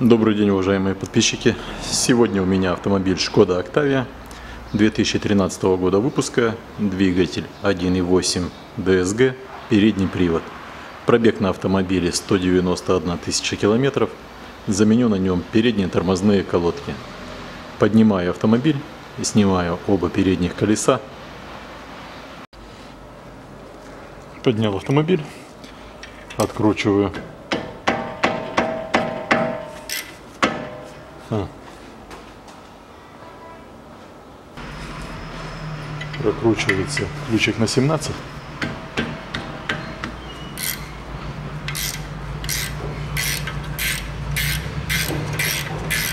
Добрый день, уважаемые подписчики. Сегодня у меня автомобиль Шкода Octavia 2013 года выпуска, двигатель 1.8 DSG, передний привод. Пробег на автомобиле 191 тысяча километров. Заменю на нем передние тормозные колодки. Поднимаю автомобиль и снимаю оба передних колеса. Поднял автомобиль, откручиваю Прокручивается ключик на 17.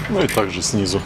Ну и также снизу.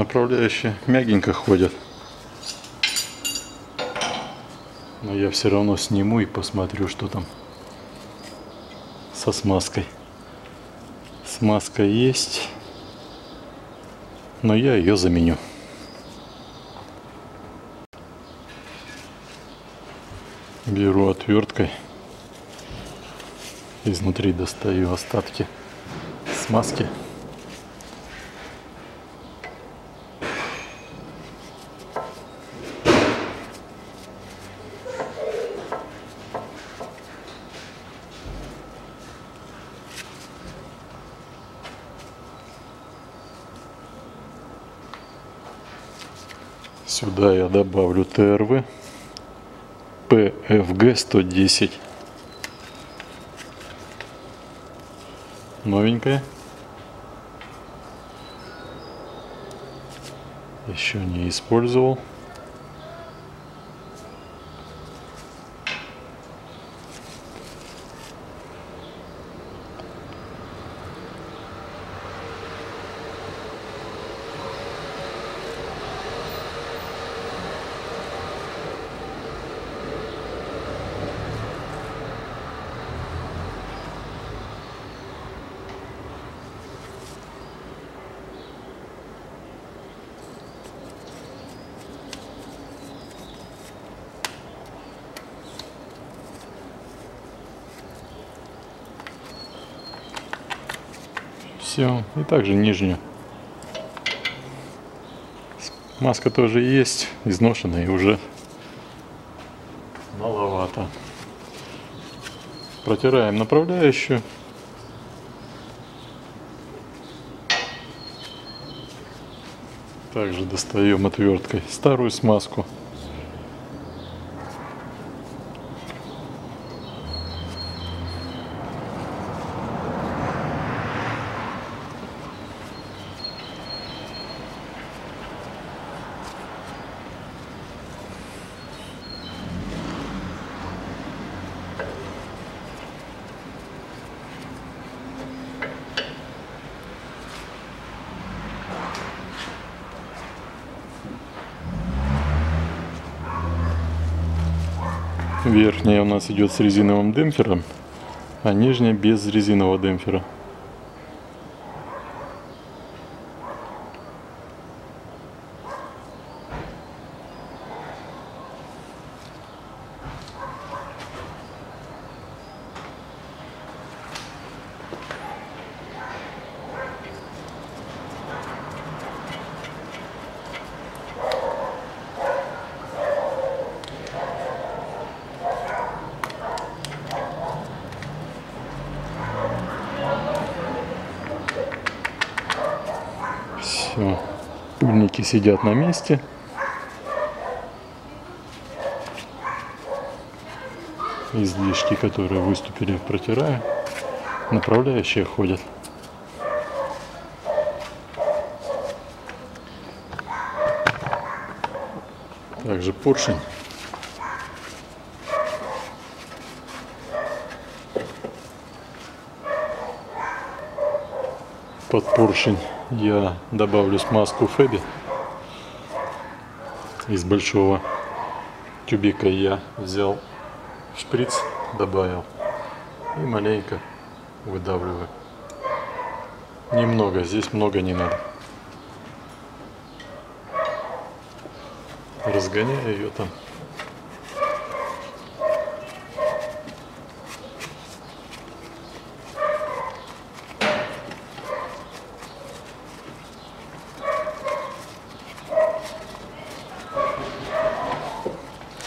Направляющие мягенько ходят. Но я все равно сниму и посмотрю, что там со смазкой. Смазка есть, но я ее заменю. Беру отверткой, изнутри достаю остатки смазки. Сюда я добавлю ТРВ PFG 110. Новенькая. Еще не использовал. Все. И также нижнюю. Маска тоже есть, изношенная и уже маловато. Протираем направляющую. Также достаем отверткой старую смазку. Верхняя у нас идет с резиновым демпфером, а нижняя без резинового демпфера. Все. Пыльники сидят на месте. Излишки, которые выступили, протираю. Направляющие ходят. Также поршень. Под поршень я добавлю смазку Феби. Из большого тюбика я взял шприц, добавил и маленько выдавливаю. Немного, здесь много не надо. Разгоняю ее там.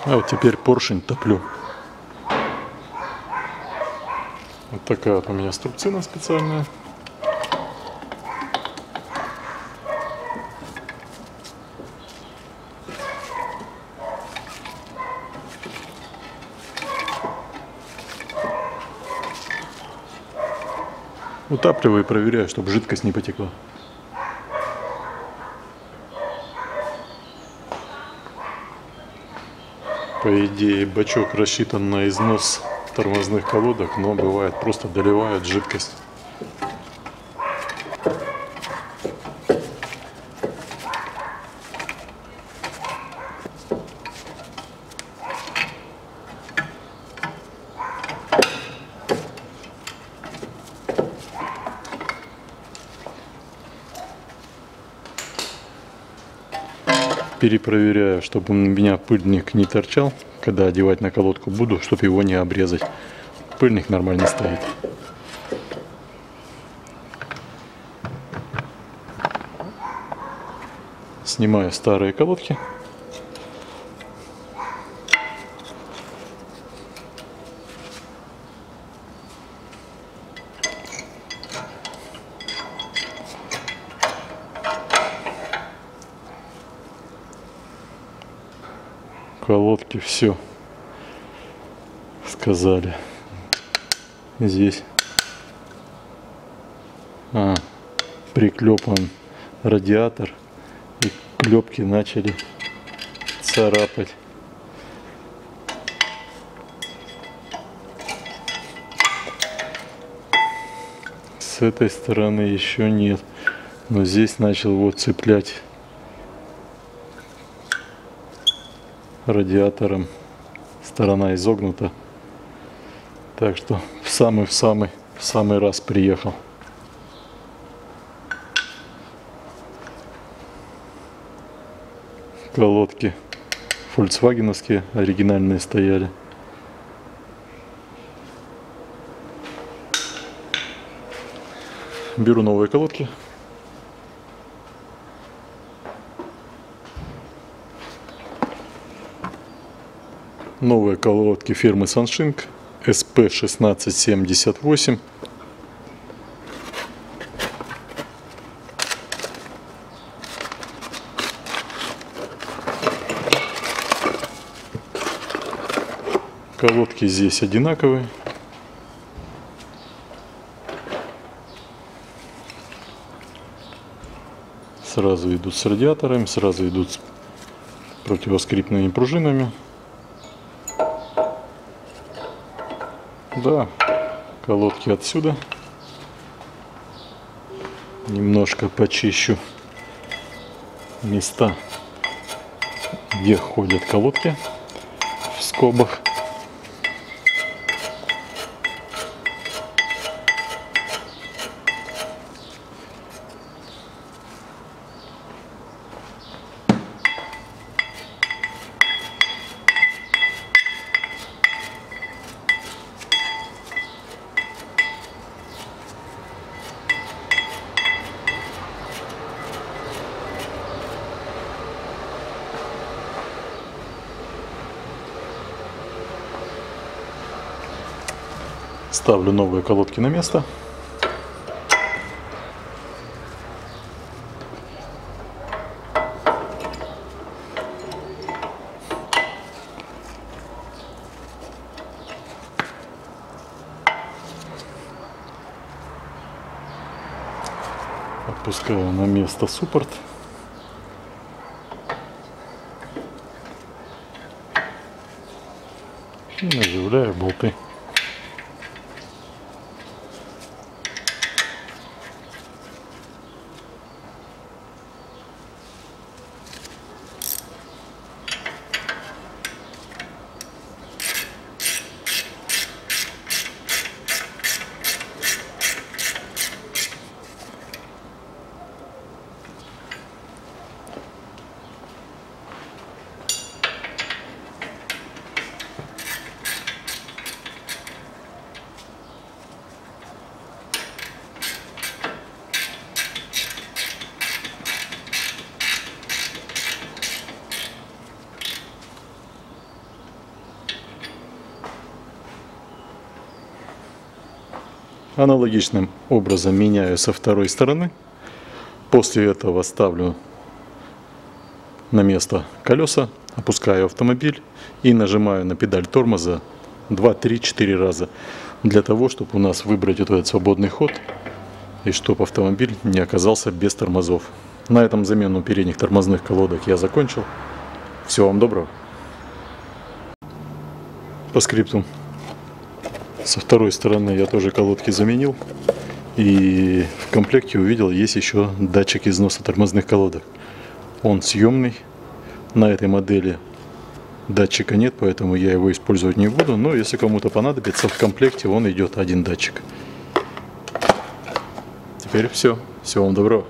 А вот теперь поршень топлю. Вот такая вот у меня струбцина специальная. Утапливаю и проверяю, чтобы жидкость не потекла. По идее, бачок рассчитан на износ тормозных колодок, но бывает просто доливают жидкость. Перепроверяю, чтобы у меня пыльник не торчал, когда одевать на колодку буду, чтобы его не обрезать. Пыльник нормально стоит. Снимаю старые колодки. Колодки все сказали. Здесь а, приклепан радиатор и клепки начали царапать. С этой стороны еще нет, но здесь начал вот цеплять радиатором. Сторона изогнута. Так что в самый в самый в самый раз приехал. Колодки фольксвагеновские оригинальные стояли. Беру новые колодки Новые колодки фирмы Sunshine SP1678. Колодки здесь одинаковые. Сразу идут с радиаторами, сразу идут с противоскрипными пружинами. Да, колодки отсюда. Немножко почищу места, где ходят колодки в скобах. Ставлю новые колодки на место. Отпускаю на место суппорт. И наживляю болты. Аналогичным образом меняю со второй стороны. После этого ставлю на место колеса, опускаю автомобиль и нажимаю на педаль тормоза 2, 3, 4 раза. Для того, чтобы у нас выбрать вот этот свободный ход и чтобы автомобиль не оказался без тормозов. На этом замену передних тормозных колодок я закончил. Всего вам доброго. По скрипту. Со второй стороны я тоже колодки заменил. И в комплекте увидел, есть еще датчик износа тормозных колодок. Он съемный. На этой модели датчика нет, поэтому я его использовать не буду. Но если кому-то понадобится, в комплекте он идет один датчик. Теперь все. Всего вам доброго.